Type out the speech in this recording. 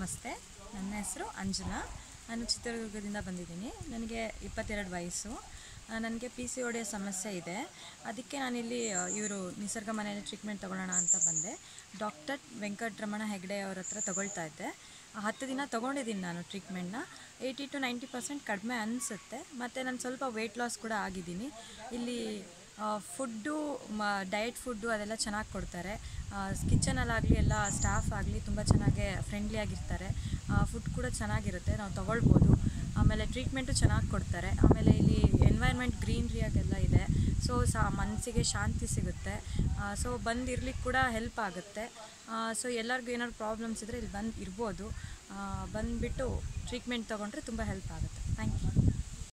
ನಮಸ್ತೆ. ನನ್ನ ಹೆಸರು ಅಂಜನಾ. ನಾನು ಚಿತ್ರದುರ್ಗದಿಂದ ಬಂದಿದ್ದೀನಿ. ನನಗೆ ಇಪ್ಪತ್ತೆರಡು ವಯಸ್ಸು. ನನಗೆ ಪಿ ಸಿ ಒಡೆಯ ಸಮಸ್ಯೆ ಇದೆ. ಅದಕ್ಕೆ ನಾನಿಲ್ಲಿ ಇವರು ನಿಸರ್ಗ ಮನೆಯಲ್ಲಿ ಟ್ರೀಟ್ಮೆಂಟ್ ತೊಗೊಳ್ಳೋಣ ಅಂತ ಬಂದೆ. ಡಾಕ್ಟರ್ ವೆಂಕಟರಮಣ ಹೆಗ್ಡೆ ಅವ್ರ ಹತ್ರ ತೊಗೊಳ್ತಾ ಇದ್ದೆ. ಹತ್ತು ದಿನ ತೊಗೊಂಡಿದ್ದೀನಿ ನಾನು ಟ್ರೀಟ್ಮೆಂಟ್ನ ಏಯ್ಟಿ ಟು ನೈಂಟಿ ಪರ್ಸೆಂಟ್ ಕಡಿಮೆ ಅನಿಸುತ್ತೆ. ಮತ್ತು ನಾನು ಸ್ವಲ್ಪ ವೆಯ್ಟ್ ಲಾಸ್ ಕೂಡ ಆಗಿದ್ದೀನಿ. ಇಲ್ಲಿ ಫುಡ್ಡು, ಮ, ಡಯಟ್ ಫುಡ್ಡು ಅದೆಲ್ಲ ಚೆನ್ನಾಗಿ ಕೊಡ್ತಾರೆ. ಕಿಚನಲ್ಲಾಗಲಿ ಎಲ್ಲ ಸ್ಟಾಫ್ ಆಗಲಿ ತುಂಬ ಚೆನ್ನಾಗೆ ಫ್ರೆಂಡ್ಲಿ ಆಗಿರ್ತಾರೆ. ಫುಡ್ ಕೂಡ ಚೆನ್ನಾಗಿರುತ್ತೆ, ನಾವು ತೊಗೊಳ್ಬೋದು. ಆಮೇಲೆ ಟ್ರೀಟ್ಮೆಂಟು ಚೆನ್ನಾಗಿ ಕೊಡ್ತಾರೆ. ಆಮೇಲೆ ಇಲ್ಲಿ ಎನ್ವೈರ್ಮೆಂಟ್ ಗ್ರೀನ್ರಿಯಾಗೆಲ್ಲ ಇದೆ. ಸೊ ಸಹ ಮನಸ್ಸಿಗೆ ಶಾಂತಿ ಸಿಗುತ್ತೆ. ಸೊ ಬಂದಿರ್ಲಿಕ್ಕೆ ಕೂಡ ಹೆಲ್ಪ್ ಆಗುತ್ತೆ. ಸೊ, ಎಲ್ಲರಿಗೂ ಏನಾದ್ರು ಪ್ರಾಬ್ಲಮ್ಸ್ ಇದ್ದರೆ ಇಲ್ಲಿ ಬಂದು ಇರ್ಬೋದು. ಬಂದುಬಿಟ್ಟು ಟ್ರೀಟ್ಮೆಂಟ್ ತೊಗೊಂಡ್ರೆ ತುಂಬ ಹೆಲ್ಪ್ ಆಗುತ್ತೆ.